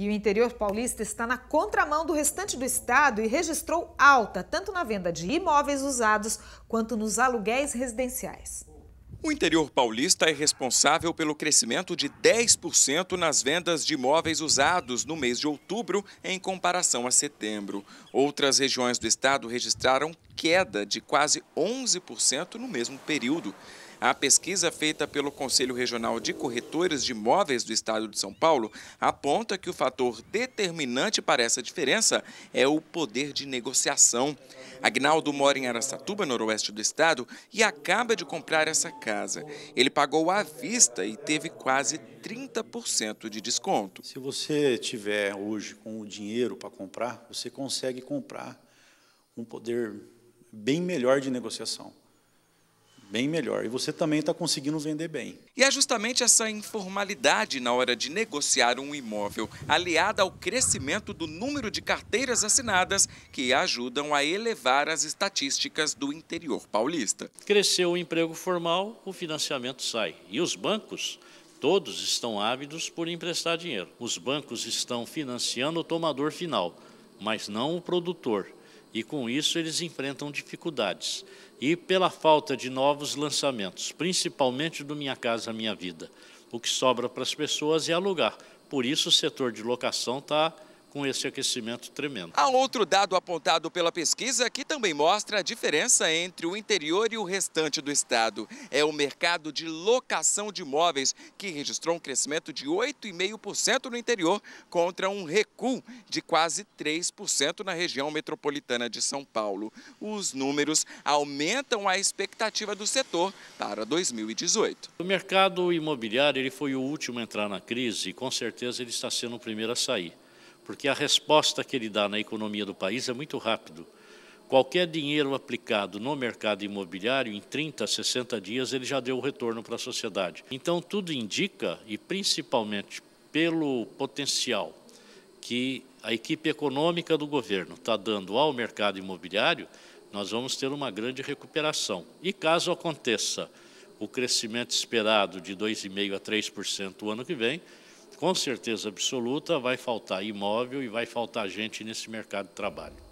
E o interior paulista está na contramão do restante do estado e registrou alta tanto na venda de imóveis usados quanto nos aluguéis residenciais. O interior paulista é responsável pelo crescimento de 10% nas vendas de imóveis usados no mês de outubro em comparação a setembro. Outras regiões do estado registraram queda de quase 11% no mesmo período. A pesquisa feita pelo Conselho Regional de Corretores de Imóveis do Estado de São Paulo aponta que o fator determinante para essa diferença é o poder de negociação. Agnaldo mora em Aracatuba, noroeste do estado, e acaba de comprar essa casa. Ele pagou à vista e teve quase 30% de desconto. Se você tiver hoje com o dinheiro para comprar, você consegue comprar um poder bem melhor de negociação bem melhor. E você também está conseguindo vender bem. E é justamente essa informalidade na hora de negociar um imóvel, aliada ao crescimento do número de carteiras assinadas, que ajudam a elevar as estatísticas do interior paulista. Cresceu o emprego formal, o financiamento sai. E os bancos todos estão ávidos por emprestar dinheiro. Os bancos estão financiando o tomador final, mas não o produtor e com isso eles enfrentam dificuldades. E pela falta de novos lançamentos, principalmente do Minha Casa Minha Vida, o que sobra para as pessoas é alugar. Por isso o setor de locação está com esse aquecimento tremendo. Há outro dado apontado pela pesquisa que também mostra a diferença entre o interior e o restante do estado. É o mercado de locação de imóveis, que registrou um crescimento de 8,5% no interior, contra um recuo de quase 3% na região metropolitana de São Paulo. Os números aumentam a expectativa do setor para 2018. O mercado imobiliário ele foi o último a entrar na crise e com certeza ele está sendo o primeiro a sair porque a resposta que ele dá na economia do país é muito rápido. Qualquer dinheiro aplicado no mercado imobiliário, em 30, 60 dias, ele já deu o retorno para a sociedade. Então, tudo indica, e principalmente pelo potencial que a equipe econômica do governo está dando ao mercado imobiliário, nós vamos ter uma grande recuperação. E caso aconteça o crescimento esperado de 2,5% a 3% o ano que vem, com certeza absoluta vai faltar imóvel e vai faltar gente nesse mercado de trabalho.